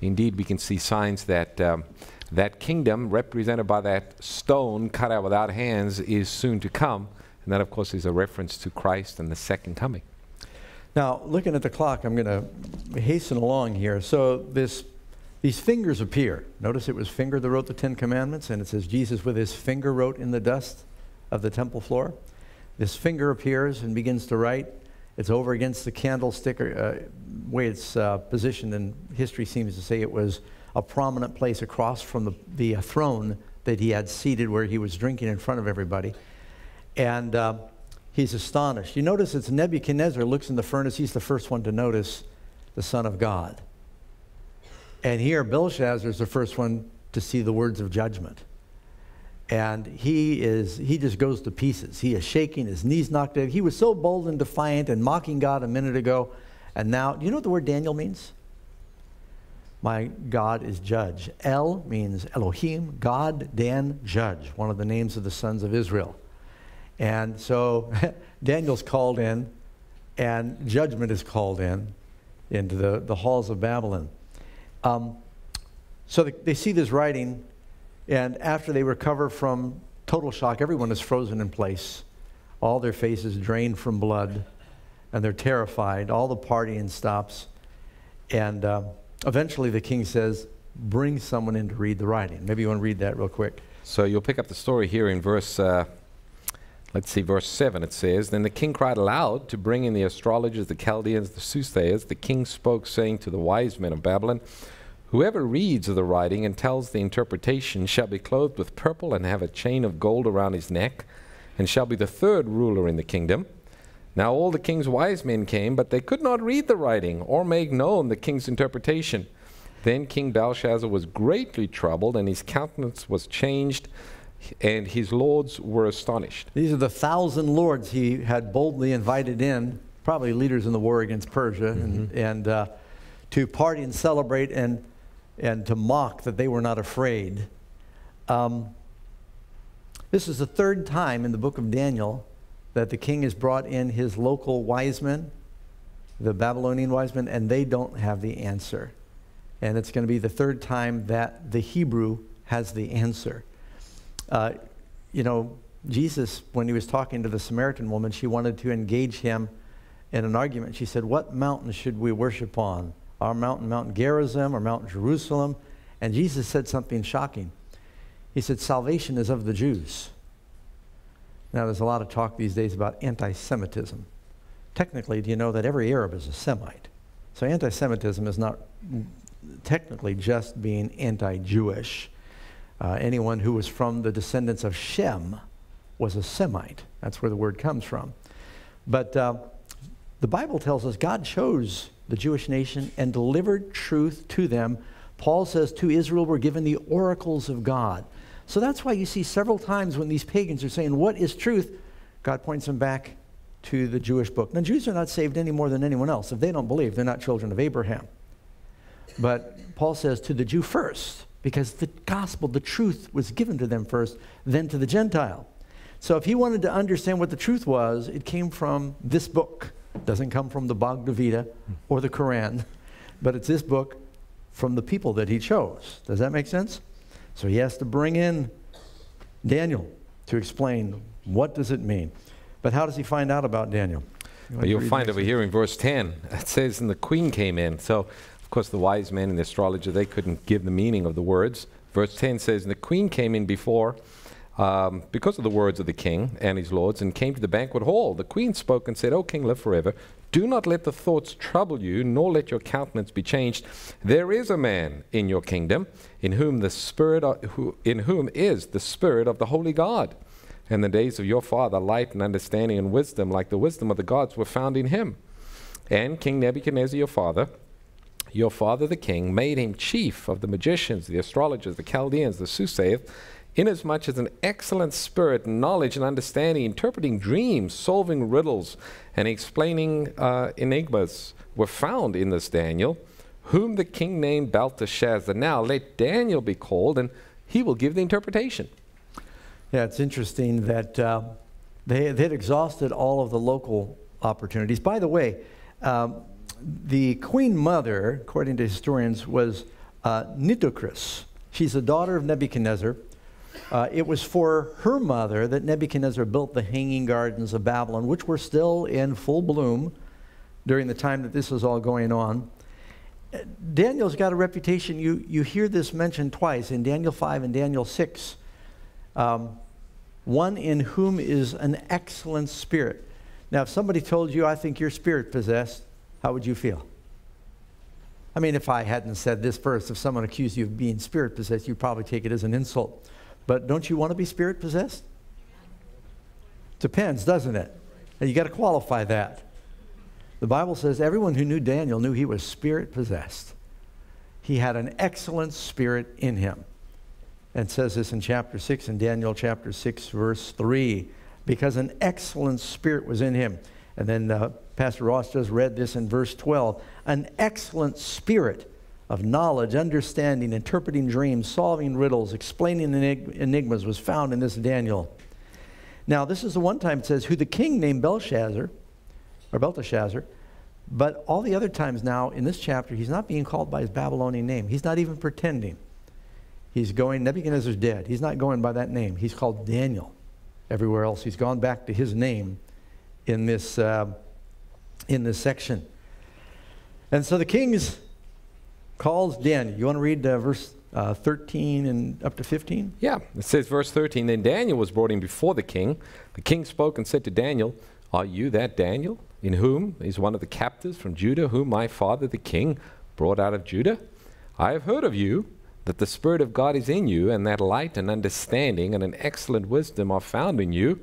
indeed, we can see signs that. Um, that kingdom, represented by that stone cut out without hands, is soon to come. And that, of course, is a reference to Christ and the second coming. Now, looking at the clock, I'm going to hasten along here. So, this, these fingers appear. Notice it was finger that wrote the Ten Commandments, and it says Jesus with his finger wrote in the dust of the temple floor. This finger appears and begins to write. It's over against the candlestick, uh, way it's uh, positioned, and history seems to say it was a prominent place across from the, the uh, throne that he had seated where he was drinking in front of everybody. And uh, he's astonished. You notice it's Nebuchadnezzar looks in the furnace. He's the first one to notice the Son of God. And here, Belshazzar is the first one to see the words of judgment. And he is, he just goes to pieces. He is shaking, his knees knocked out. He was so bold and defiant and mocking God a minute ago. And now, do you know what the word Daniel means? My God is judge. El means Elohim, God, Dan, judge, one of the names of the sons of Israel. And so Daniel's called in, and judgment is called in into the, the halls of Babylon. Um, so they, they see this writing, and after they recover from total shock, everyone is frozen in place. All their faces drained from blood, and they're terrified. All the partying stops. And uh, eventually the king says, Bring someone in to read the writing. Maybe you want to read that real quick. So you'll pick up the story here in verse, uh, let's see, verse 7. It says, Then the king cried aloud to bring in the astrologers, the Chaldeans, the soothsayers. The king spoke, saying to the wise men of Babylon, Whoever reads of the writing and tells the interpretation shall be clothed with purple and have a chain of gold around his neck, and shall be the third ruler in the kingdom. Now all the king's wise men came, but they could not read the writing or make known the king's interpretation. Then King Belshazzar was greatly troubled, and his countenance was changed, and his lords were astonished. These are the thousand lords he had boldly invited in, probably leaders in the war against Persia, mm-hmm. and, and uh, to party and celebrate and, and to mock that they were not afraid. Um, this is the third time in the book of Daniel that the king has brought in his local wise men, the Babylonian wise men, and they don't have the answer. And it's going to be the third time that the Hebrew has the answer. Uh, you know, Jesus, when he was talking to the Samaritan woman, she wanted to engage him in an argument. She said, What mountain should we worship on? Our mountain, Mount Gerizim, or Mount Jerusalem? And Jesus said something shocking. He said, Salvation is of the Jews. Now, there's a lot of talk these days about anti Semitism. Technically, do you know that every Arab is a Semite? So, anti Semitism is not technically just being anti Jewish. Uh, anyone who was from the descendants of Shem was a Semite. That's where the word comes from. But uh, the Bible tells us God chose the Jewish nation and delivered truth to them. Paul says, To Israel were given the oracles of God. So that's why you see several times when these pagans are saying, What is truth? God points them back to the Jewish book. Now, Jews are not saved any more than anyone else. If they don't believe, they're not children of Abraham. But Paul says to the Jew first, because the gospel, the truth, was given to them first, then to the Gentile. So if he wanted to understand what the truth was, it came from this book. It doesn't come from the Bhagavad Gita or the Quran, but it's this book from the people that he chose. Does that make sense? So he has to bring in Daniel to explain what does it mean. But how does he find out about Daniel? You well, you'll find over here in verse 10, it says, and the queen came in. So, course, the wise men and the astrologer, they couldn't give the meaning of the words. Verse 10 says, and the queen came in before um, because of the words of the king and his lords, and came to the banquet hall. The queen spoke and said, O king, live forever. Do not let the thoughts trouble you, nor let your countenance be changed. There is a man in your kingdom in whom the spirit of, who, in whom is the spirit of the holy God. And the days of your father, light and understanding and wisdom, like the wisdom of the gods, were found in him. And King Nebuchadnezzar, your father, your father the king, made him chief of the magicians, the astrologers, the Chaldeans, the soothsayers inasmuch as an excellent spirit, knowledge, and understanding, interpreting dreams, solving riddles, and explaining uh, enigmas were found in this Daniel, whom the king named Belteshazzar. Now let Daniel be called, and he will give the interpretation. Yeah, it's interesting that uh, they, had exhausted all of the local opportunities. By the way, um, the queen mother, according to historians, was uh, Nitocris. She's the daughter of Nebuchadnezzar. Uh, it was for her mother that Nebuchadnezzar built the Hanging Gardens of Babylon, which were still in full bloom during the time that this was all going on. Daniel's got a reputation. You, you hear this mentioned twice in Daniel 5 and Daniel 6. Um, one in whom is an excellent spirit. Now, if somebody told you, I think you're spirit possessed, how would you feel? I mean, if I hadn't said this first, if someone accused you of being spirit possessed, you'd probably take it as an insult. But don't you want to be spirit possessed? Depends, doesn't it? And you got to qualify that. The Bible says everyone who knew Daniel knew he was spirit possessed. He had an excellent spirit in him. And says this in chapter 6, in Daniel chapter 6, verse 3, because an excellent spirit was in him. And then uh, Pastor Ross just read this in verse 12 an excellent spirit of knowledge, understanding, interpreting dreams, solving riddles, explaining enig- enigmas was found in this Daniel. Now, this is the one time it says, who the king named Belshazzar, or Belteshazzar, but all the other times now in this chapter, he's not being called by his Babylonian name. He's not even pretending. He's going, Nebuchadnezzar's dead. He's not going by that name. He's called Daniel. Everywhere else, he's gone back to his name in this, uh, in this section. And so the king calls Daniel. You want to read uh, verse uh, 13 and up to 15? Yeah, it says, verse 13 Then Daniel was brought in before the king. The king spoke and said to Daniel, Are you that Daniel, in whom is one of the captives from Judah, whom my father the king brought out of Judah? I have heard of you that the Spirit of God is in you, and that light and understanding and an excellent wisdom are found in you.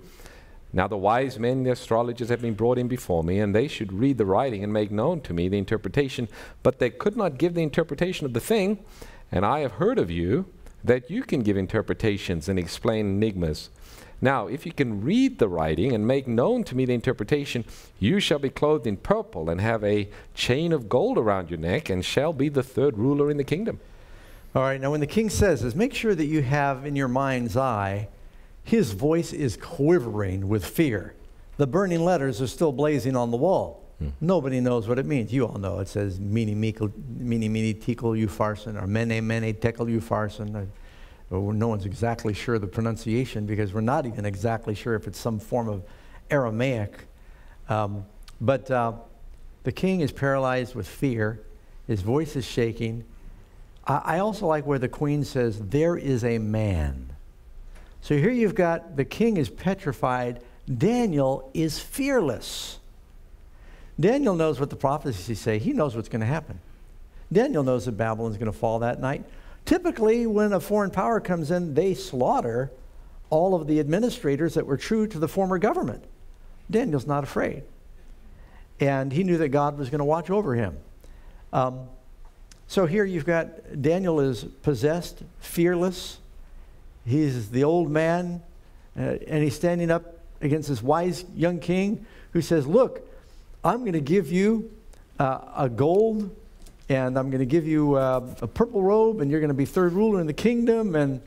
Now the wise men, the astrologers, have been brought in before me, and they should read the writing and make known to me the interpretation. But they could not give the interpretation of the thing. And I have heard of you that you can give interpretations and explain enigmas. Now, if you can read the writing and make known to me the interpretation, you shall be clothed in purple and have a chain of gold around your neck, and shall be the third ruler in the kingdom. All right, now when the king says this, make sure that you have in your mind's eye his voice is quivering with fear. The burning letters are still blazing on the wall. Hmm. Nobody knows what it means. You all know it says mini mini mini tekel upharsin or mene mene tekel upharsin. No one's exactly sure the pronunciation because we're not even exactly sure if it's some form of Aramaic. Um, but uh, the king is paralyzed with fear. His voice is shaking. I, I also like where the queen says, There is a man. So here you've got the king is petrified, Daniel is fearless. Daniel knows what the prophecies say, he knows what's going to happen. Daniel knows that Babylon's going to fall that night. Typically, when a foreign power comes in, they slaughter all of the administrators that were true to the former government. Daniel's not afraid. And he knew that God was going to watch over him. Um, so here you've got Daniel is possessed, fearless, He's the old man, uh, and he's standing up against this wise young king who says, Look, I'm going to give you uh, a gold, and I'm going to give you uh, a purple robe, and you're going to be third ruler in the kingdom. And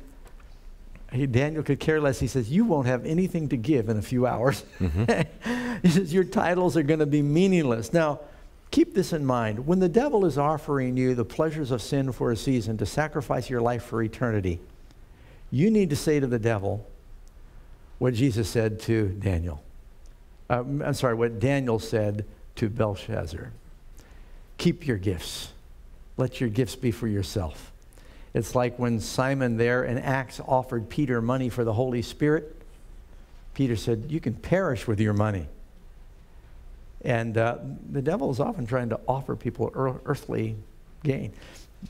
he, Daniel could care less. He says, You won't have anything to give in a few hours. Mm-hmm. he says, Your titles are going to be meaningless. Now, keep this in mind. When the devil is offering you the pleasures of sin for a season to sacrifice your life for eternity, you need to say to the devil what Jesus said to Daniel. Uh, I'm sorry, what Daniel said to Belshazzar. Keep your gifts. Let your gifts be for yourself. It's like when Simon there in Acts offered Peter money for the Holy Spirit. Peter said, You can perish with your money. And uh, the devil is often trying to offer people earthly gain.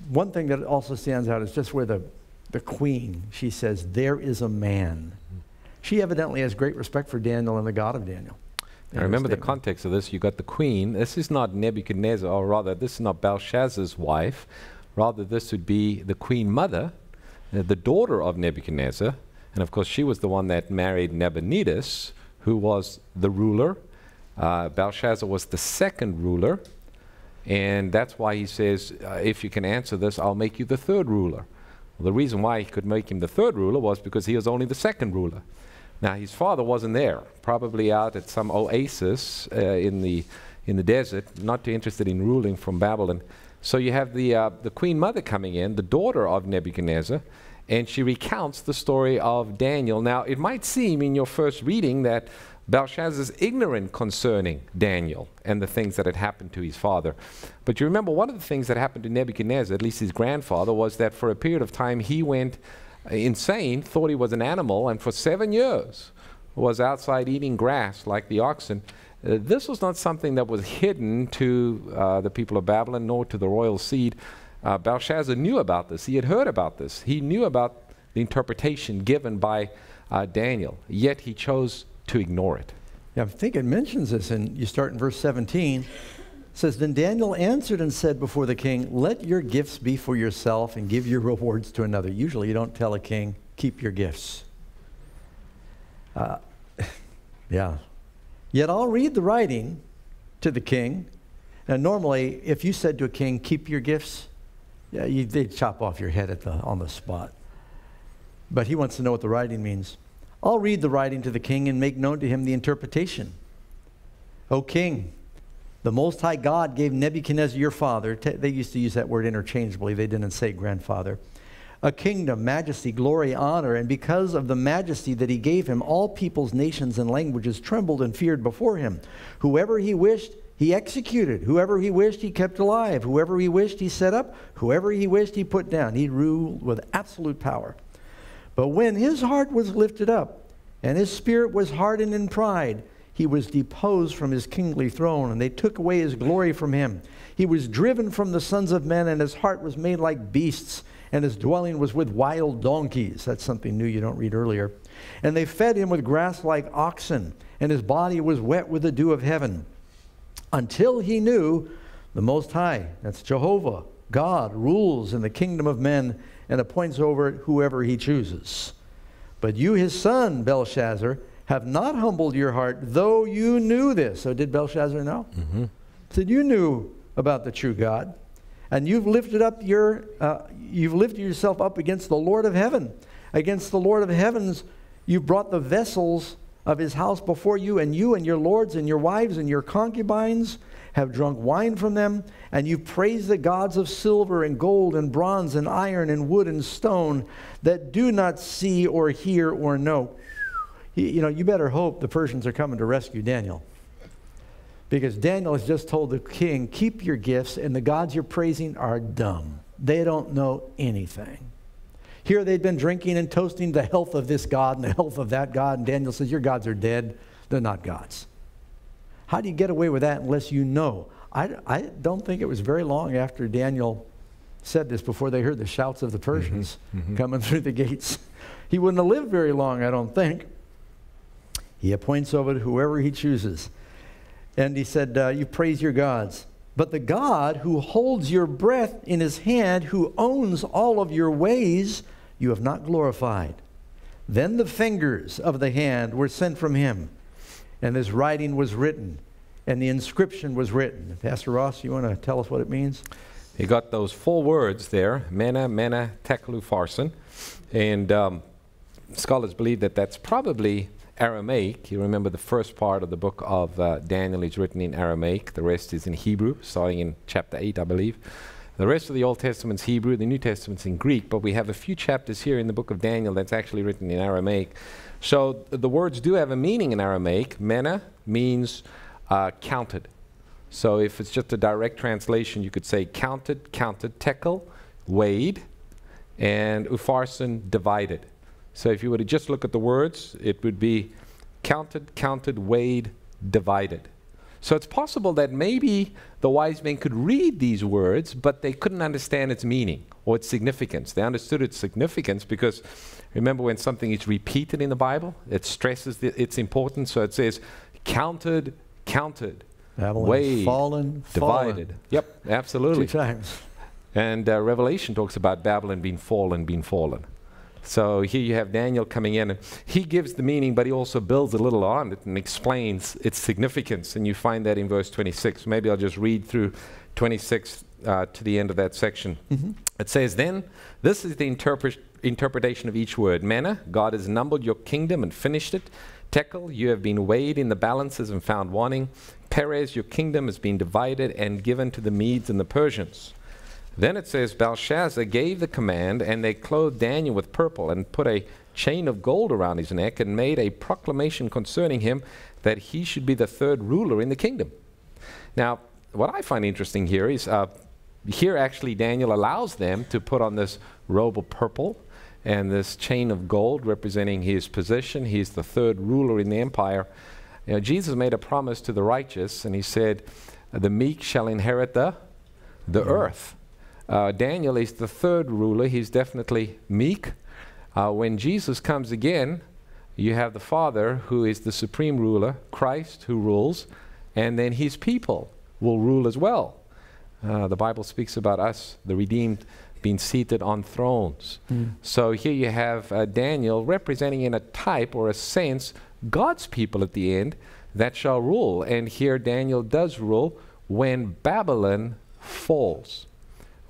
One thing that also stands out is just where the the queen, she says, There is a man. She evidently has great respect for Daniel and the God of Daniel. Now remember the context of this. You got the queen. This is not Nebuchadnezzar, or rather, this is not Belshazzar's wife. Rather, this would be the queen mother, uh, the daughter of Nebuchadnezzar. And of course, she was the one that married Nabonidus, who was the ruler. Uh, Belshazzar was the second ruler. And that's why he says, uh, if you can answer this, I'll make you the third ruler. Well, the reason why he could make him the third ruler was because he was only the second ruler. Now, his father wasn't there, probably out at some oasis uh, in, the, in the desert, not too interested in ruling from Babylon. So you have the, uh, the queen mother coming in, the daughter of Nebuchadnezzar, and she recounts the story of Daniel. Now, it might seem in your first reading that Belshazzar is ignorant concerning Daniel and the things that had happened to his father. But you remember one of the things that happened to Nebuchadnezzar, at least his grandfather, was that for a period of time he went uh, insane, thought he was an animal, and for seven years was outside eating grass like the oxen. Uh, this was not something that was hidden to uh, the people of Babylon nor to the royal seed. Uh, Belshazzar knew about this. He had heard about this. He knew about the interpretation given by uh, Daniel, yet he chose to ignore it. Yeah, I think it mentions this, and you start in verse 17. It says, Then Daniel answered and said before the king, Let your gifts be for yourself and give your rewards to another. Usually you don't tell a king, Keep your gifts. Uh, yeah. Yet I'll read the writing to the king. And normally, if you said to a king, Keep your gifts, yeah, you, they'd chop off your head at the, on the spot. But he wants to know what the writing means. I'll read the writing to the king and make known to him the interpretation. O king, the Most High God gave Nebuchadnezzar your father, they used to use that word interchangeably, they didn't say grandfather, a kingdom, majesty, glory, honor, and because of the majesty that he gave him, all peoples, nations, and languages trembled and feared before him. Whoever he wished, he executed. Whoever he wished, he kept alive. Whoever he wished, he set up. Whoever he wished, he put down. He ruled with absolute power. But when his heart was lifted up and his spirit was hardened in pride, he was deposed from his kingly throne, and they took away his glory from him. He was driven from the sons of men, and his heart was made like beasts, and his dwelling was with wild donkeys. That's something new you don't read earlier. And they fed him with grass like oxen, and his body was wet with the dew of heaven, until he knew the Most High, that's Jehovah, God, rules in the kingdom of men and appoints over it whoever he chooses. But you, his son, Belshazzar, have not humbled your heart, though you knew this. So did Belshazzar know? Mm-hmm. Said you knew about the true God, and you've lifted up your, uh, you've lifted yourself up against the Lord of heaven, against the Lord of heavens. You've brought the vessels of his house before you, and you and your lords and your wives and your concubines have drunk wine from them, and you praise the gods of silver and gold and bronze and iron and wood and stone that do not see or hear or know. You know, you better hope the Persians are coming to rescue Daniel. Because Daniel has just told the king, keep your gifts, and the gods you're praising are dumb. They don't know anything. Here they'd been drinking and toasting the health of this God and the health of that God, and Daniel says, Your gods are dead. They're not gods. How do you get away with that unless you know? I, I don't think it was very long after Daniel said this before they heard the shouts of the Persians mm-hmm, mm-hmm. coming through the gates. He wouldn't have lived very long, I don't think. He appoints over whoever he chooses. And he said, uh, You praise your gods. But the God who holds your breath in his hand, who owns all of your ways, you have not glorified. Then the fingers of the hand were sent from him and this writing was written, and the inscription was written. Pastor Ross, you want to tell us what it means? You got those four words there, mena, mena, teklu, farson. And um, scholars believe that that's probably Aramaic. You remember the first part of the book of uh, Daniel is written in Aramaic. The rest is in Hebrew, starting in chapter 8, I believe. The rest of the Old Testament's Hebrew, the New Testament's in Greek, but we have a few chapters here in the book of Daniel that's actually written in Aramaic. So the words do have a meaning in Aramaic. Mena means uh, counted. So if it's just a direct translation, you could say counted, counted, tekel, weighed, and upharsin, divided. So if you were to just look at the words, it would be counted, counted, weighed, divided. So it's possible that maybe the wise men could read these words, but they couldn't understand its meaning or its significance. They understood its significance because remember when something is repeated in the Bible, it stresses the, its importance. So it says, counted, counted, Babylon weighed, fallen, divided. Fallen. Yep, absolutely. Two times. And uh, Revelation talks about Babylon being fallen, being fallen. So here you have Daniel coming in, and he gives the meaning, but he also builds a little on it and explains its significance. And you find that in verse 26. Maybe I'll just read through 26 uh, to the end of that section. Mm-hmm. It says, Then, this is the interpre- interpretation of each word. Mena, God has numbered your kingdom and finished it. Tekel, you have been weighed in the balances and found wanting. Peres, your kingdom has been divided and given to the Medes and the Persians. Then it says Belshazzar gave the command, and they clothed Daniel with purple and put a chain of gold around his neck and made a proclamation concerning him that he should be the third ruler in the kingdom. Now, what I find interesting here is uh, here actually Daniel allows them to put on this robe of purple and this chain of gold representing his position. He's the third ruler in the empire. You know, Jesus made a promise to the righteous, and he said, The meek shall inherit the, the mm-hmm. earth. Uh, Daniel is the third ruler. He's definitely meek. Uh, when Jesus comes again, you have the Father who is the supreme ruler, Christ who rules, and then his people will rule as well. Uh, the Bible speaks about us, the redeemed, being seated on thrones. Mm. So here you have uh, Daniel representing in a type or a sense God's people at the end that shall rule. And here Daniel does rule when Babylon falls.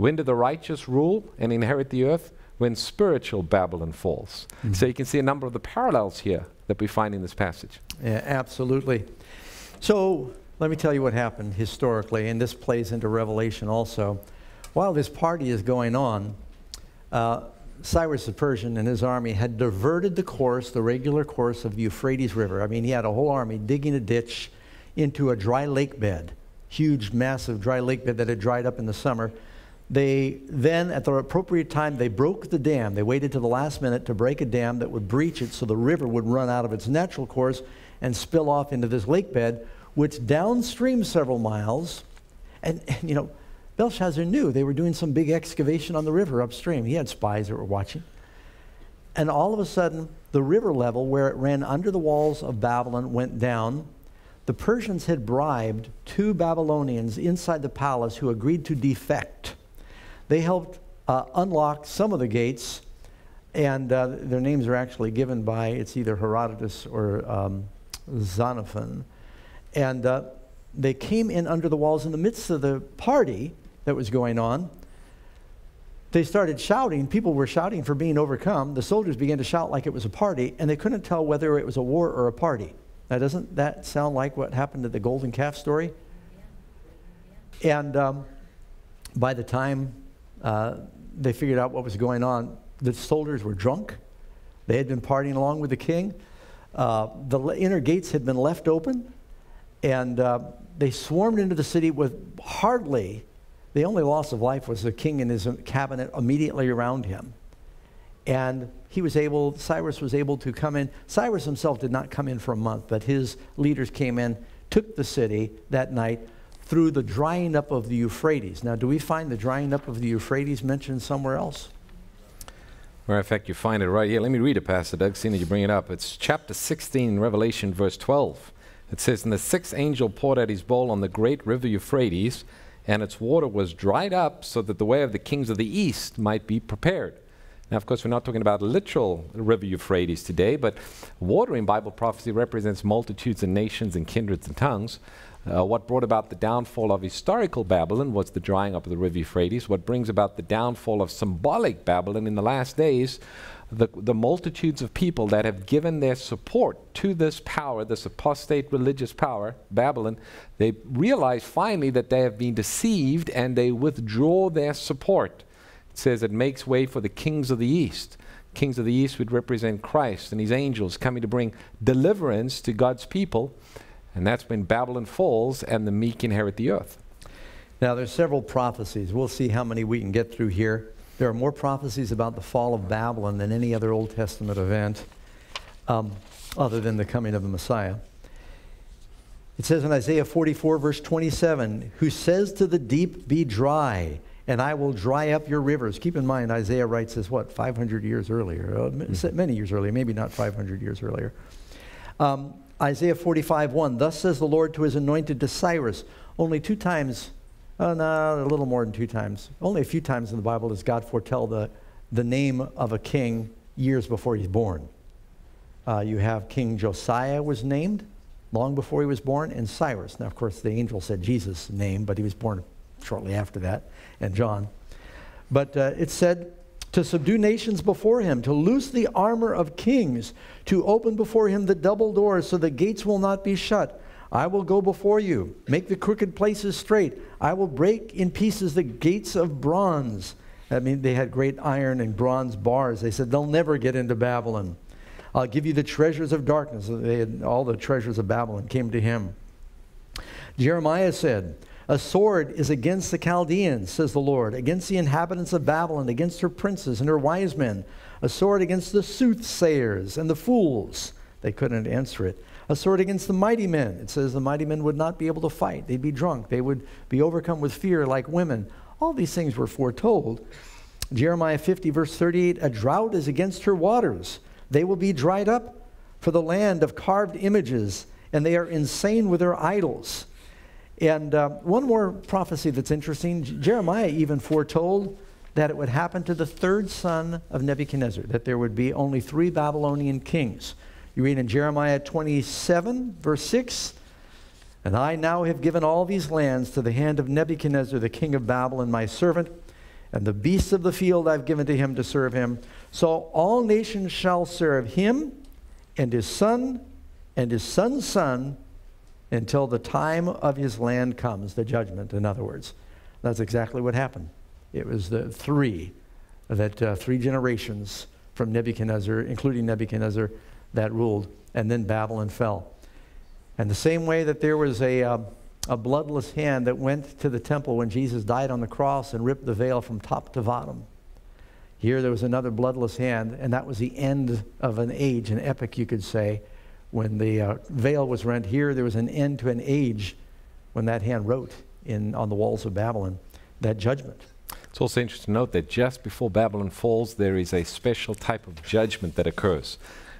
When do the righteous rule and inherit the earth? When spiritual Babylon falls. Mm-hmm. So you can see a number of the parallels here that we find in this passage. Yeah, absolutely. So let me tell you what happened historically, and this plays into Revelation also. While this party is going on, uh, Cyrus the Persian and his army had diverted the course, the regular course of the Euphrates River. I mean, he had a whole army digging a ditch into a dry lake bed, huge, massive dry lake bed that had dried up in the summer. They then, at the appropriate time, they broke the dam. They waited to the last minute to break a dam that would breach it so the river would run out of its natural course and spill off into this lake bed, which downstream several miles, and, and you know, Belshazzar knew they were doing some big excavation on the river upstream. He had spies that were watching. And all of a sudden, the river level where it ran under the walls of Babylon went down. The Persians had bribed two Babylonians inside the palace who agreed to defect. They helped uh, unlock some of the gates, and uh, their names are actually given by it's either Herodotus or um, Xenophon. And uh, they came in under the walls in the midst of the party that was going on. They started shouting. People were shouting for being overcome. The soldiers began to shout like it was a party, and they couldn't tell whether it was a war or a party. Now, doesn't that sound like what happened to the golden calf story? And um, by the time uh, they figured out what was going on, the soldiers were drunk. They had been partying along with the king. Uh, the inner gates had been left open, and uh, they swarmed into the city with hardly the only loss of life was the king and his cabinet immediately around him. And he was able, Cyrus was able to come in. Cyrus himself did not come in for a month, but his leaders came in, took the city that night through the drying up of the Euphrates. Now, do we find the drying up of the Euphrates mentioned somewhere else? Matter of fact, you find it right here. Let me read it, Pastor Doug, seeing that you bring it up. It's chapter 16, Revelation, verse 12. It says, And the sixth angel poured out his bowl on the great river Euphrates, and its water was dried up so that the way of the kings of the east might be prepared. Now, of course, we're not talking about literal river Euphrates today, but water in Bible prophecy represents multitudes and nations and kindreds and tongues. Uh, what brought about the downfall of historical Babylon was the drying up of the river Euphrates. What brings about the downfall of symbolic Babylon in the last days the, the multitudes of people that have given their support to this power, this apostate religious power, Babylon, they realize finally that they have been deceived and they withdraw their support. It says it makes way for the kings of the east. Kings of the east would represent Christ and his angels coming to bring deliverance to God's people. And that's when Babylon falls and the meek inherit the earth. Now, there's several prophecies. We'll see how many we can get through here. There are more prophecies about the fall of Babylon than any other Old Testament event, um, other than the coming of the Messiah. It says in Isaiah 44, verse 27, who says to the deep, Be dry, and I will dry up your rivers. Keep in mind, Isaiah writes this, what, 500 years earlier? Uh, mm-hmm. Many years earlier, maybe not 500 years earlier. Um, Isaiah 45, 1, Thus says the Lord to his anointed to Cyrus. Only two times Oh, no, a little more than two times. Only a few times in the Bible does God foretell the, the name of a king years before he's born. Uh, you have King Josiah was named long before he was born, and Cyrus. Now, of course, the angel said Jesus' name, but he was born shortly after that, and John. But uh, it said, to subdue nations before him, to loose the armor of kings, to open before him the double doors so the gates will not be shut. I will go before you, make the crooked places straight. I will break in pieces the gates of bronze. I mean, they had great iron and bronze bars. They said they'll never get into Babylon. I'll give you the treasures of darkness. They had, all the treasures of Babylon came to him. Jeremiah said, A sword is against the Chaldeans, says the Lord, against the inhabitants of Babylon, against her princes and her wise men, a sword against the soothsayers and the fools. They couldn't answer it a sword against the mighty men. It says the mighty men would not be able to fight. They'd be drunk. They would be overcome with fear like women. All these things were foretold. Jeremiah 50, verse 38 A drought is against her waters. They will be dried up for the land of carved images, and they are insane with their idols. And uh, one more prophecy that's interesting Jeremiah even foretold that it would happen to the third son of Nebuchadnezzar, that there would be only three Babylonian kings. You read in Jeremiah 27, verse 6 And I now have given all these lands to the hand of Nebuchadnezzar, the king of Babylon, my servant, and the beasts of the field I've given to him to serve him. So all nations shall serve him and his son and his son's son until the time of his land comes, the judgment, in other words. That's exactly what happened. It was the three, that uh, three generations from Nebuchadnezzar, including Nebuchadnezzar, that ruled, and then Babylon fell. And the same way that there was a, uh, a bloodless hand that went to the temple when Jesus died on the cross and ripped the veil from top to bottom. Here there was another bloodless hand, and that was the end of an age, an epoch, you could say, when the uh, veil was rent. Here there was an end to an age when that hand wrote in, on the walls of Babylon that judgment. It's also interesting to note that just before Babylon falls, there is a special type of judgment that occurs.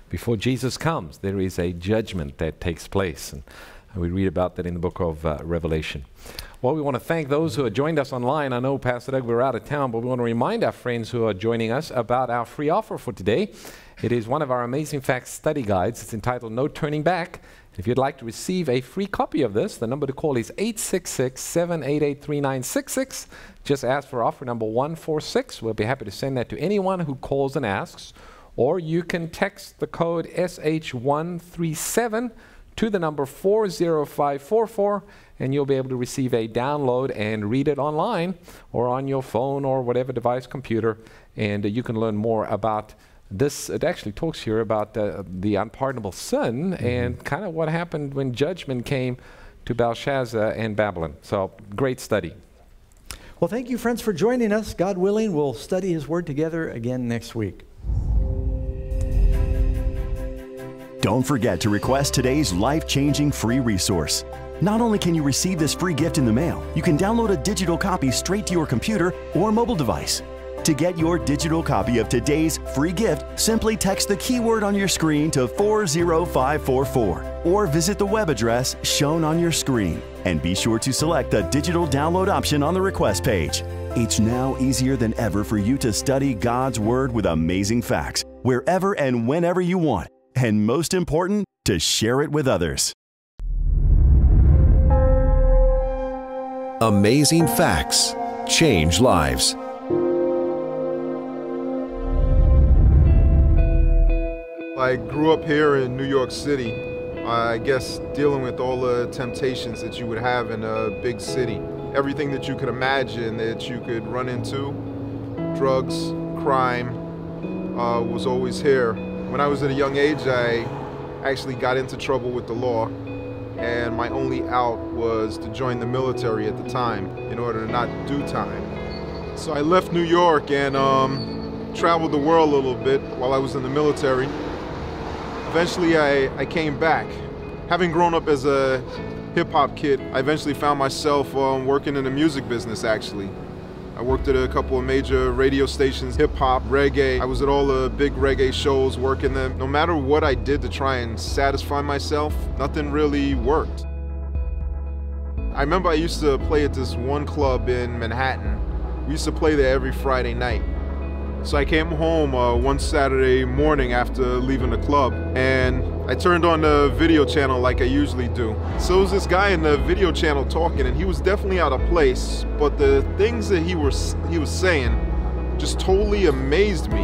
Before Jesus comes, there is a judgment that takes place. And we read about that in the book of uh, Revelation. Well, we want to thank those who have joined us online. I know, Pastor Doug, we're out of town, but we want to remind our friends who are joining us about our free offer for today. It is one of our Amazing Facts study guides. It's entitled No Turning Back. If you'd like to receive a free copy of this, the number to call is 866 788 3966. Just ask for offer number 146. We'll be happy to send that to anyone who calls and asks. Or you can text the code SH137 to the number 40544 and you'll be able to receive a download and read it online or on your phone or whatever device computer and uh, you can learn more about this it actually talks here about uh, the unpardonable sin mm-hmm. and kind of what happened when judgment came to Belshazzar and Babylon. So, great study. Well, thank you, friends, for joining us. God willing, we'll study His Word together again next week. Don't forget to request today's life changing free resource. Not only can you receive this free gift in the mail, you can download a digital copy straight to your computer or mobile device. To get your digital copy of today's free gift, simply text the keyword on your screen to 40544 or visit the web address shown on your screen. And be sure to select the digital download option on the request page. It's now easier than ever for you to study God's Word with amazing facts wherever and whenever you want and most important, to share it with others. Amazing facts change lives. I grew up here in New York City. I guess dealing with all the temptations that you would have in a big city. Everything that you could imagine that you could run into, drugs, crime, uh, was always here. When I was at a young age, I actually got into trouble with the law, and my only out was to join the military at the time in order to not do time. So I left New York and um, traveled the world a little bit while I was in the military. Eventually, I, I came back. Having grown up as a hip hop kid, I eventually found myself um, working in the music business actually. I worked at a couple of major radio stations, hip hop, reggae. I was at all the big reggae shows working them. No matter what I did to try and satisfy myself, nothing really worked. I remember I used to play at this one club in Manhattan. We used to play there every Friday night. So I came home uh, one Saturday morning after leaving the club and I turned on the video channel like I usually do. So was this guy in the video channel talking and he was definitely out of place, but the things that he was he was saying just totally amazed me.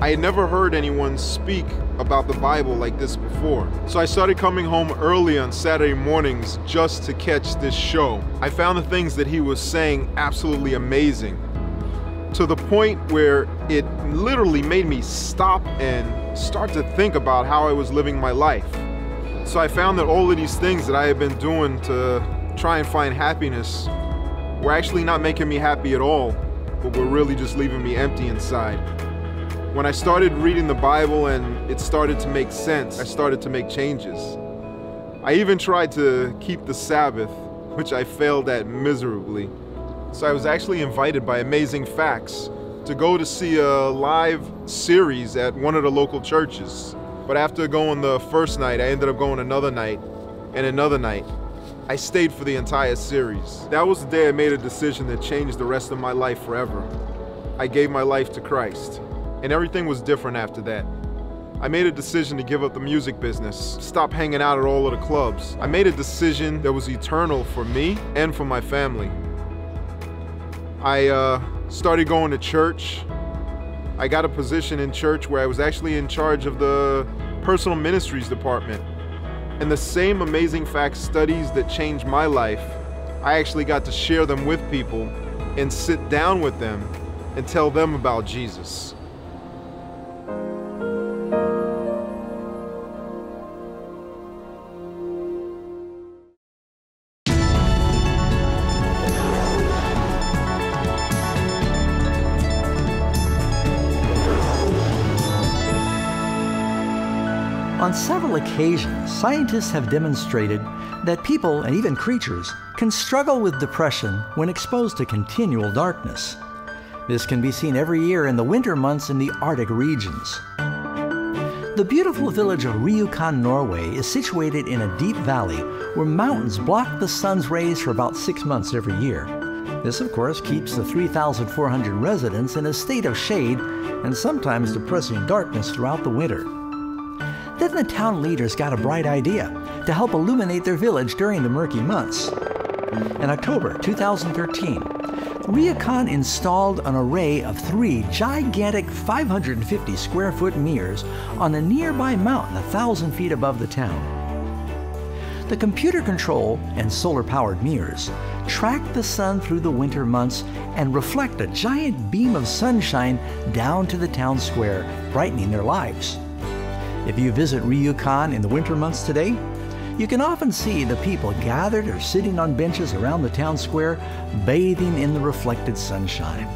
I had never heard anyone speak about the Bible like this before. So I started coming home early on Saturday mornings just to catch this show. I found the things that he was saying absolutely amazing to the point where it literally made me stop and start to think about how I was living my life. So I found that all of these things that I had been doing to try and find happiness were actually not making me happy at all, but were really just leaving me empty inside. When I started reading the Bible and it started to make sense, I started to make changes. I even tried to keep the Sabbath, which I failed at miserably. So I was actually invited by Amazing Facts to go to see a live series at one of the local churches. But after going the first night, I ended up going another night and another night. I stayed for the entire series. That was the day I made a decision that changed the rest of my life forever. I gave my life to Christ, and everything was different after that. I made a decision to give up the music business, stop hanging out at all of the clubs. I made a decision that was eternal for me and for my family. I uh, started going to church. I got a position in church where I was actually in charge of the personal ministries department. And the same amazing facts studies that changed my life, I actually got to share them with people and sit down with them and tell them about Jesus. Several occasions, scientists have demonstrated that people and even creatures can struggle with depression when exposed to continual darkness. This can be seen every year in the winter months in the Arctic regions. The beautiful village of Rjukan, Norway is situated in a deep valley where mountains block the sun's rays for about six months every year. This, of course, keeps the 3,400 residents in a state of shade and sometimes depressing darkness throughout the winter. Then the town leaders got a bright idea to help illuminate their village during the murky months. In October 2013, Rjukan installed an array of three gigantic 550 square foot mirrors on a nearby mountain a thousand feet above the town. The computer control and solar powered mirrors track the sun through the winter months and reflect a giant beam of sunshine down to the town square, brightening their lives. If you visit Rjukan in the winter months today, you can often see the people gathered or sitting on benches around the town square, bathing in the reflected sunshine.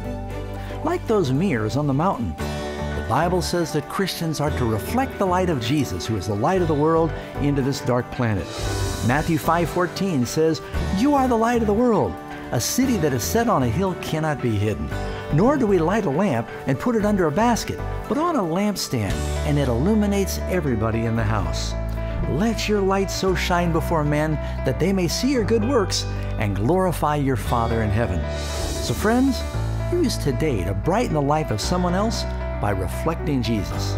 Like those mirrors on the mountain, the Bible says that Christians are to reflect the light of Jesus, who is the light of the world, into this dark planet. Matthew 5:14 says, "You are the light of the world. A city that is set on a hill cannot be hidden." Nor do we light a lamp and put it under a basket, but on a lampstand, and it illuminates everybody in the house. Let your light so shine before men that they may see your good works and glorify your Father in heaven. So, friends, use today to brighten the life of someone else by reflecting Jesus.